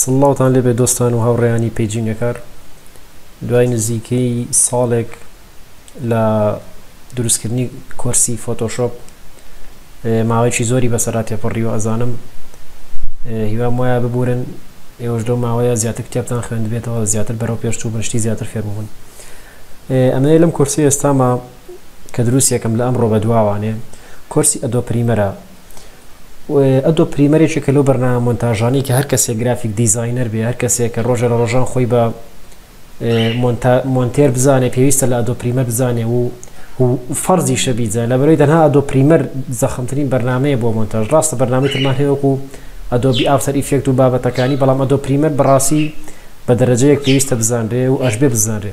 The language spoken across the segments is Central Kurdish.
سڵاوتان لێبێت دۆستان و هاوڕێیانی پەیجی نوێکار دوای نزیکەی ساڵێک لە دروستکردنی کۆرسی فۆتۆشۆپ ماوەیەکی زۆری بەسەرا تێپەڕیوە ئەزانم هیوام وایە ببورن ئێوەش لەو ماوەیە زیاتر کتێبتان خوێندبێتەوە زیاتر بەرەو پێشچوو بنشتی زیاتر فێربوون ئەمەیە لەم کورسی ئێستاما کە دروستێکم لە ئەمڕۆ بە دواوانێ کورسی ئەدۆ پریمەرە ئەدۆب پریمەرێکی کە لەو بەرنامە مۆنتاژانەی کە هەر کەسێک گرافیک دیزاینەر بێ هەر کەسێک کە ڕۆژە لە ڕۆژان خۆی بە مۆنتێر بزانێ پێویستە لە ئەدۆ پریمەر بزانێ و فەرزی شەبیزە لە بەرەوەی دەنها ئەدۆ پریمەر زەخمترین بەرنمەیە بۆ مۆنتاژ ڕاستە بەرنامی ترمان هەیەوەکو ئەدۆبی ئافتەر ئیفێکت و بابەتەکانی بەڵام ئەدۆ پریمەر بەڕاستی بە دەرەجەیەک پێویستە بزانرێ و ئەشبێ بزانرێ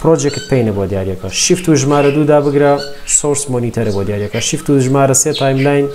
پرۆجێکت پەینە بۆ دیاریەکە شیفت و ژمارە دوو دابگرە سۆرس مۆنیتەرە بۆ دیاریەکە شیفت و ژمارە سێ تایملاین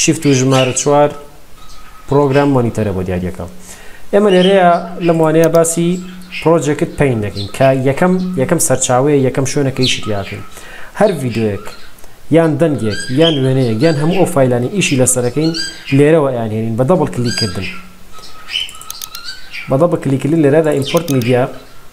شیفت و ژمارە چوار پرۆگرام مۆنیتەرە بۆ دیاریەکە ئێمە لێرەیە لەم وانەیە باسی پرۆجێکت پەین دەکەین کە یەکەم یەکەم سەرچاوەیە یەکەم شوێنە کە ئیشی تیاکەین هەر ڤیددیوەک یان دەنگێک یان وێنەیەک یان هەموو ئەو فیلانی ئیشی لەسەرەکەین لێرەوە یان هێنین بە دەبڵ کلیکردن بە دەبڵ کلیکردن لێرەدا ئیمپۆرت میدیا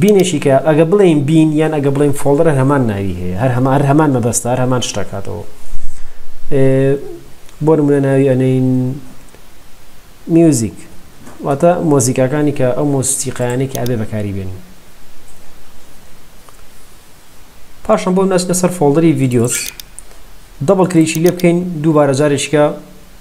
بینێکی کە ئەگە بڵێین بین یان ئەگە بڵێن فۆڵدرە هەمان ناوی هەیە هەر هەمار هەمان مەبەستە هەر هەمان شتەکاتەوە بۆ نمونە ناوی ئەنین میوزیک واتە مۆزیکاکانی کە ئەو مۆسیقایانی کە ئەبێ بەکاری بێنین پاشان بۆ نەچنە سەر فۆڵدری ڤیددیۆس دەبڵ کلیکی لێ بکەین دووبارە جارێکیکە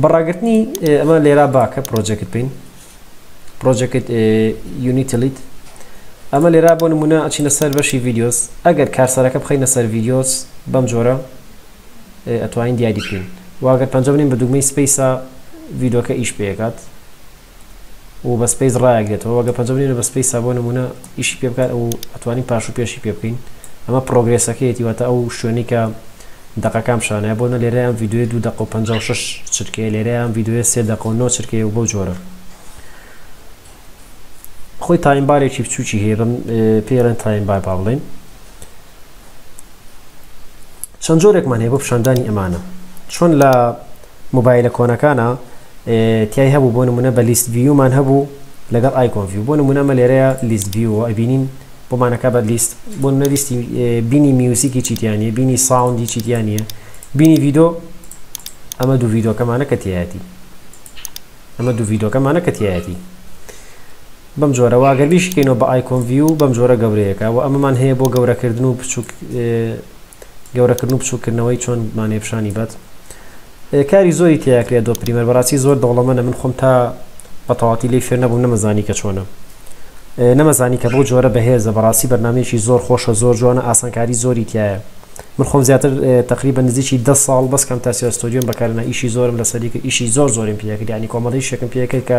بە ڕاگرتنی ئەمە لێرا باکە پرۆژەکەت بین پرۆژەکەت یونیتلیت ئەمە لێرا بۆ نمونە ئەچینە سەر بەشی ڤیددیۆس ئەگەر کارسەرەکە بخینە سەر ڤیددیۆس بەم جۆرە ئەتوانین دیاری بکەین واگەر پەنجە بنین بە دوگمەی سپیسا ڤیدۆکە ئیش پێکات و بە سپەیس ڕایەگرێتەوە وەگە پەنجە بنێرە بە سپەیس بۆ نمونە ئیشی پێ بکات ئەو ئەتوانین پاش و پێشی پێ بکەین ئەمە پرۆگرێسەکەیەتی واتە ئەو شوێنی کە دەقەکان شانە بۆ نە لێرەیان یددیوی دو دق و 56 چرکەیە لێرەیان یددیوێ سێ دق و نۆ چرکەیە و بەو جۆرە خۆی تایمبارێکی بچوکی هەیە بم پێڵێن تایمبار با بڵێن چەند جۆرێکمان هەیە بۆ پیشاندانی ئەمانە چۆن لە مۆبایلە کۆنەکانە تای هەبوو بۆ نمونە بە لیست ڤیومان هەبوو لەگەڵ ئایکۆن ڤیو بۆ نمونە مە لێرەیە لیست ڤیو ئەبینین بۆمانەکە بە لیست بۆ نە لیستی بینی میوزیکی چیتیانە بینی ساوندی چیتیانە بینی ڤیدۆ ئەمە دوو ڤیدۆکەمانە کە تایەتی ئەمە دوو ڤیدۆکەمانە کە تایەتی بەم جۆرەوە گەربیشکەینەوە بە ئایکۆن ڤیو بەم جۆرە گەورەیەەکە و ئەمەمان هەیە بۆ گەورەکردن و بچووک گەورەکردن و بچووکردنەوەی چۆن مانێ پیشانی بات کاری زۆری تیاکرێت دۆ پریمەر بەڕاستی زۆر دەوڵەمەە من خۆم تا بەتەواتی لی فێر نەبوو نەمەزانی کە چۆنە نەمەزانی کە بۆ جۆرە بەهێزە بەڕاستی بەنامێکی زۆر خۆشە زۆر جوانە ئاسانکاری زۆری تایە من خۆم زیاتر تقری بە نزیکی ده ساڵ بەس کەم تاسیۆستۆدیۆم بەکارنا ئیشی زۆرم لەسەری کە ئیشی زۆر زۆرم پێکردیانی کۆمەڵی شێکم پێکرد کە